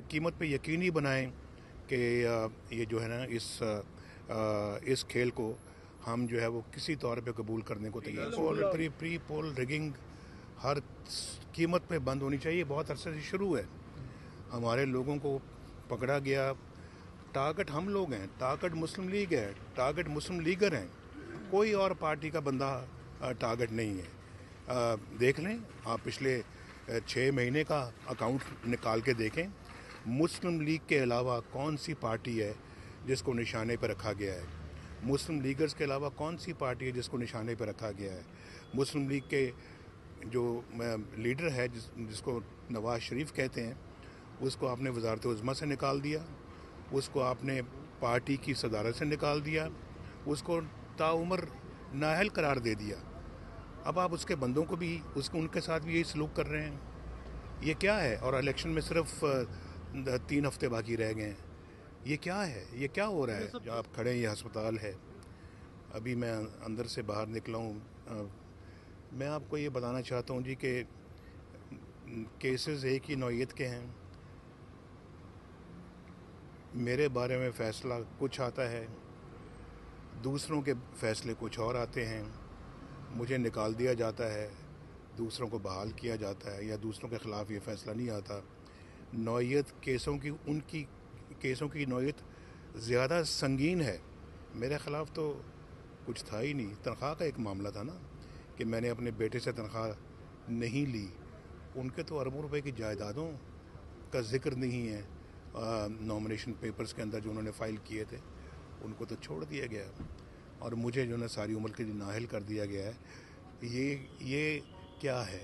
कीमत पे यकीनी बनाएँ कि ये जो है ना इस इस खेल को हम जो है वो किसी तौर पे कबूल करने को तैयार और प्री प्री पोल रिगिंग हर कीमत पे बंद होनी चाहिए। बहुत अरसे से शुरू है। हमारे लोगों को पकड़ा गया। टारगेट हम लोग हैं। टारगेट मुस्लिम लीग है। टारगेट मुस्लिम लीगर हैं। कोई और पार्टी का बंदा टारगेट नहीं है। देख लें आप पिछले छः महीने का अकाउंट निकाल के देखें। मुस्लिम लीग के अलावा कौन सी पार्टी है जिसको निशाने पर रखा गया है? मुस्लिम लीगर्स के अलावा कौन सी पार्टी है जिसको निशाने पर रखा गया है? मुस्लिम लीग के जो लीडर है जिस, जिसको नवाज़ शरीफ कहते हैं, उसको आपने वजारत उज़मा से निकाल दिया, उसको आपने पार्टी की सदारत से निकाल दिया, उसको ताउमर नाहल करार दे दिया। अब आप उसके बंदों को भी, उसको, उनके साथ भी यही सलूक कर रहे हैं। ये क्या है? और इलेक्शन में सिर्फ़ तीन हफ़्ते बाकी रह गए हैं। ये क्या है? ये क्या हो रहा है? जो आप खड़े हैं ये अस्पताल है। अभी मैं अंदर से बाहर निकला हूँ। मैं आपको ये बताना चाहता हूँ जी कि केसेस एक ही नौीयत के हैं। मेरे बारे में फ़ैसला कुछ आता है। दूसरों के फ़ैसले कुछ और आते हैं। मुझे निकाल दिया जाता है। दूसरों को बहाल किया जाता है या दूसरों के ख़िलाफ़ ये फ़ैसला नहीं आता। नौीयत केसों की, उनकी केसों की नौीयत ज़्यादा संगीन है। मेरे ख़िलाफ़ तो कुछ था ही नहीं। तनख्वाह का एक मामला था ना, कि मैंने अपने बेटे से तनख्वाह नहीं ली। उनके तो अरबों रुपए की जायदादों का ज़िक्र नहीं है नॉमिनेशन पेपर्स के अंदर जो उन्होंने फ़ाइल किए थे, उनको तो छोड़ दिया गया। और मुझे जो है सारी उम्र के लिए नाहल कर दिया गया है। ये ये क्या है?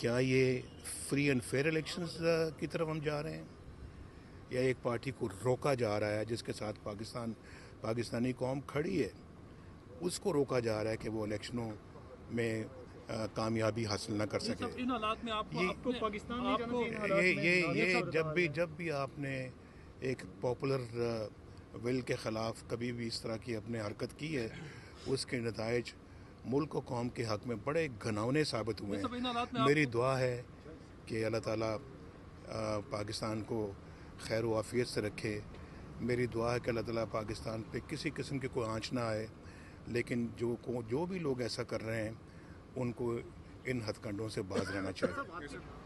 क्या ये फ्री एंड फेयर इलेक्शंस की तरफ़ हम जा रहे हैं? या एक पार्टी को रोका जा रहा है जिसके साथ पाकिस्तान पाकिस्तानी कौम खड़ी है? उसको रोका जा रहा है कि वो इलेक्शनों में कामयाबी हासिल ना कर सके। इन हालात में आपको ये आपको पाकिस्तान आपको ये ये ये जब भी जब भी आपने एक पॉपुलर विल के ख़िलाफ़ कभी भी इस तरह की अपने हरकत की है उसके नतज मुल्क और कौम के हक में बड़े घनावने साबित हुए हैं। मेरी दुआ है कि अल्लाह ताला पाकिस्तान को खैर वाफियत से रखे। मेरी दुआ है कि अल्लाह ताला पाकिस्तान पे किसी किस्म के कोई आँच ना आए लेकिन जो को जो भी लोग ऐसा कर रहे हैं उनको इन हथकंडों से बाज रहना चाहिए।